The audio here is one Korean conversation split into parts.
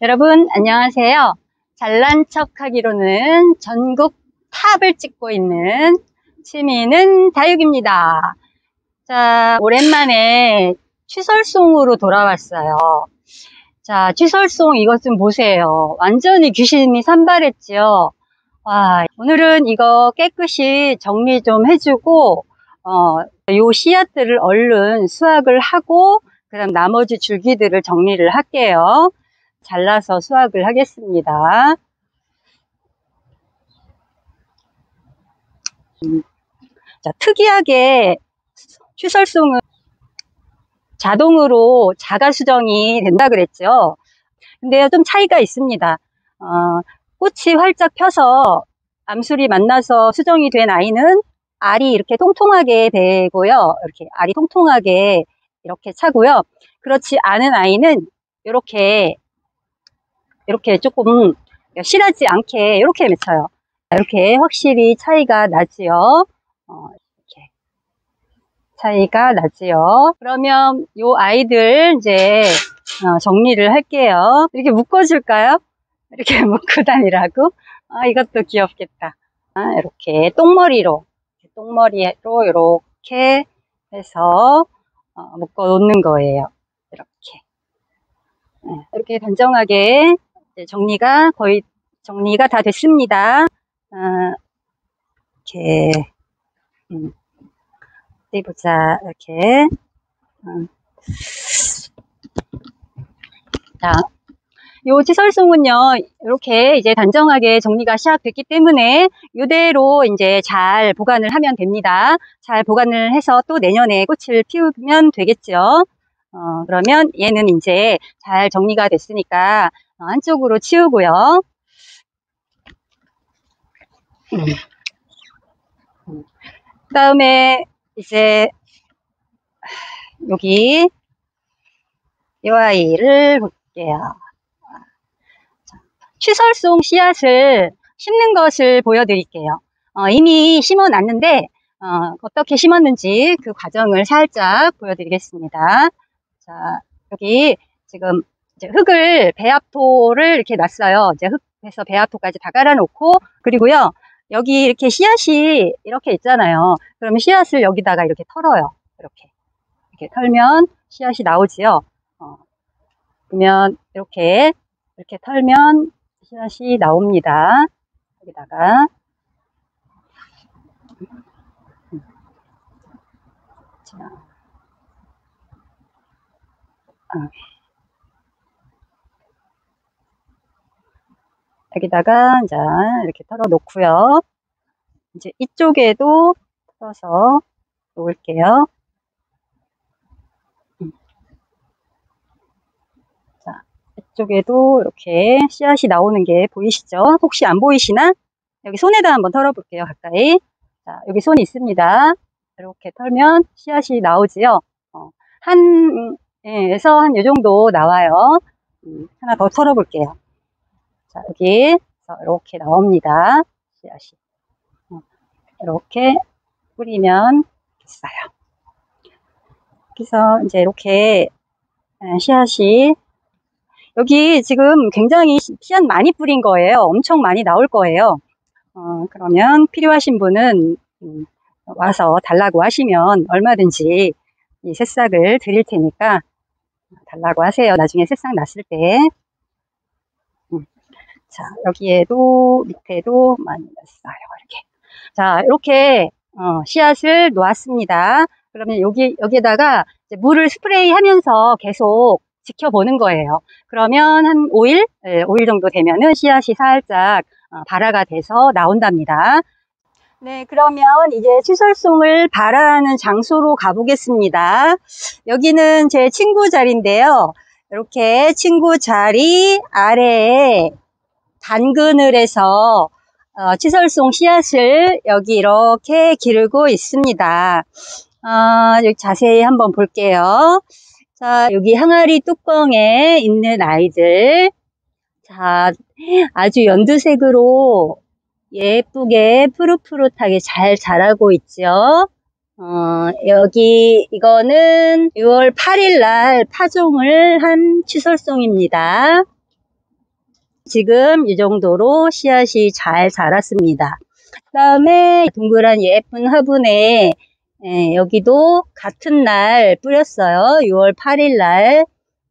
여러분 안녕하세요. 잘난 척 하기로는 전국 탑을 찍고 있는 취미는 다육입니다. 자, 오랜만에 취설송으로 돌아왔어요. 자, 취설송 이것 좀 보세요. 완전히 귀신이 산발했지요. 와, 오늘은 이거 깨끗이 정리 좀 해주고, 어, 요 씨앗들을 얼른 수확을 하고, 그 다음 나머지 줄기들을 정리를 할게요. 잘라서 수확을 하겠습니다. 음. 자, 특이하게 추설송은 자동으로 자가 수정이 된다 그랬죠. 근데 좀 차이가 있습니다. 어, 꽃이 활짝 펴서 암술이 만나서 수정이 된 아이는 알이 이렇게 통통하게 되고요. 이렇게 알이 통통하게 이렇게 차고요. 그렇지 않은 아이는 이렇게 이렇게 조금 실하지 않게 이렇게 맺혀요. 이렇게 확실히 차이가 나지요. 어, 이렇게 차이가 나지요. 그러면 요 아이들 이제 어, 정리를 할게요. 이렇게 묶어줄까요? 이렇게 묶고 다니라고? 아, 이것도 귀엽겠다. 아, 이렇게 똥머리로, 똥머리로 이렇게 해서 어, 묶어 놓는 거예요. 이렇게. 네, 이렇게 단정하게 정리가 거의 정리가 다 됐습니다. 아, 이렇게 음, 어디 보자 이렇게 음. 자, 요 지설송은요 이렇게 이제 단정하게 정리가 시작됐기 때문에 이대로 이제 잘 보관을 하면 됩니다. 잘 보관을 해서 또 내년에 꽃을 피우면 되겠죠. 어, 그러면 얘는 이제 잘 정리가 됐으니까 어, 한쪽으로 치우고요. 음. 그 다음에 이제 여기 이 아이를 볼게요. 취설송 씨앗을 심는 것을 보여드릴게요. 어, 이미 심어 놨는데 어, 떻게 심었는지 그 과정을 살짝 보여드리겠습니다. 자, 여기 지금 이제 흙을 배합토를 이렇게 놨어요. 이제 흙에서 배합토까지 다 깔아놓고 그리고요. 여기 이렇게 씨앗이 이렇게 있잖아요. 그러면 씨앗을 여기다가 이렇게 털어요. 이렇게 이렇게 털면 씨앗이 나오지요. 어, 그러면 이렇게 이렇게 털면 씨앗이 나옵니다. 여기다가 자, 아. 여기다가 자 이렇게 털어 놓고요. 이제 이쪽에도 털어서 놓을게요. 음. 자, 이쪽에도 이렇게 씨앗이 나오는 게 보이시죠? 혹시 안 보이시나? 여기 손에다 한번 털어볼게요, 가까이. 자, 여기 손이 있습니다. 이렇게 털면 씨앗이 나오지요. 어, 한, 에서 한이 정도 나와요. 음, 하나 더 털어볼게요. 자, 여기 이렇게 나옵니다. 씨앗이. 어, 이렇게 뿌리면 됐어요. 그래서 이제 이렇게 씨앗이 여기 지금 굉장히 씨앗 많이 뿌린 거예요. 엄청 많이 나올 거예요. 어, 그러면 필요하신 분은 음, 와서 달라고 하시면 얼마든지 이 새싹을 드릴 테니까 달라고 하세요. 나중에 새싹 났을 때. 음. 자, 여기에도 밑에도 많이 났어요. 이렇게. 자, 이렇게 어, 씨앗을 놓았습니다. 그러면 여기 여기에다가 물을 스프레이 하면서 계속 지켜보는 거예요. 그러면 한 5일, 네, 5일 정도 되면은 씨앗이 살짝 어, 발화가 돼서 나온답니다. 네, 그러면 이제 취설송을 발화하는 장소로 가보겠습니다. 여기는 제 친구 자리인데요. 이렇게 친구 자리 아래에 해서 어, 치설송 씨앗을 여기 이렇게 기르고 있습니다. 어, 여기 자세히 한번 볼게요. 자, 여기 항아리 뚜껑에 있는 아이들. 자, 아주 연두색으로 예쁘게 푸릇푸릇하게 잘 자라고 있죠. 어, 여기 이거는 6월 8일 날 파종을 한 취설송입니다. 지금 이 정도로 씨앗이 잘 자랐습니다. 그 다음에 동그란 예쁜 화분에 예, 여기도 같은 날 뿌렸어요. 6월 8일 날.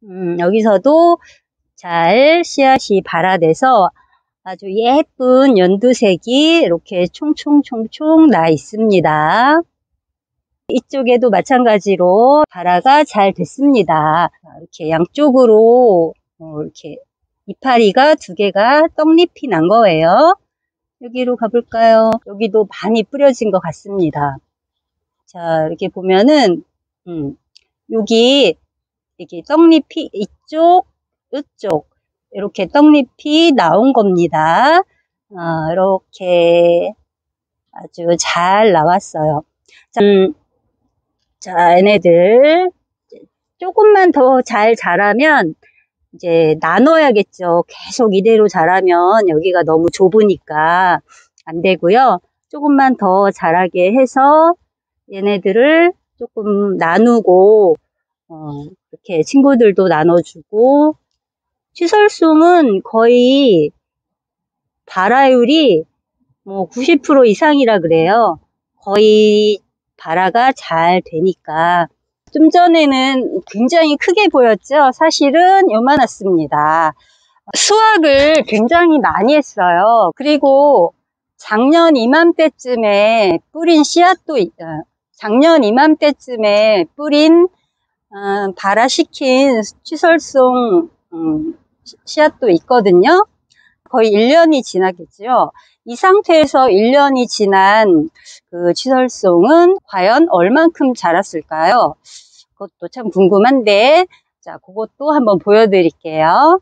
음, 여기서도 잘 씨앗이 발아돼서 아주 예쁜 연두색이 이렇게 총총총총 나 있습니다. 이쪽에도 마찬가지로 발아가 잘 됐습니다. 이렇게 양쪽으로 어, 이렇게 이파리가 두 개가 떡잎이 난 거예요. 여기로 가볼까요? 여기도 많이 뿌려진 것 같습니다. 자, 이렇게 보면은, 음, 여기, 이게 떡잎이 이쪽, 이쪽, 이렇게 떡잎이 나온 겁니다. 어, 이렇게 아주 잘 나왔어요. 자, 음, 자, 얘네들 조금만 더 잘 자라면 이제 나눠야겠죠. 계속 이대로 자라면 여기가 너무 좁으니까 안 되고요. 조금만 더 자라게 해서 얘네들을 조금 나누고 어, 이렇게 친구들도 나눠주고 취설송은 거의 발화율이 뭐 90% 이상이라 그래요. 거의 발화가 잘 되니까 좀 전에는 굉장히 크게 보였죠. 사실은 요만했습니다. 수확을 굉장히 많이 했어요. 그리고 작년 이맘때쯤에 뿌린 씨앗도 어, 작년 이맘때쯤에 뿌린 어, 발화시킨 취설송 음, 씨앗도 있거든요. 거의 1년이 지나겠죠. 이 상태에서 1년이 지난 그 취설송은 과연 얼만큼 자랐을까요? 그것도 참 궁금한데, 자, 그것도 한번 보여드릴게요.